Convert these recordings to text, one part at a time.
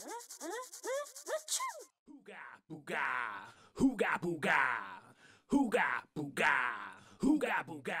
Hooga booga, hooga booga, hooga booga, hooga booga.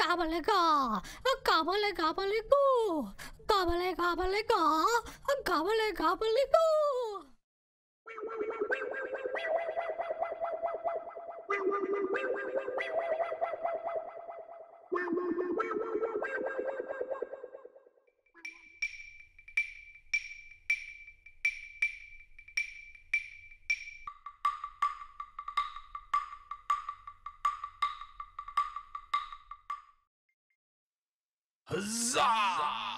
กาบอะไรกากาบอะไรกาบอะไรกูกาบอะไรกาบอะไรกากาบอะไรกาบอะไรกู Huzzah!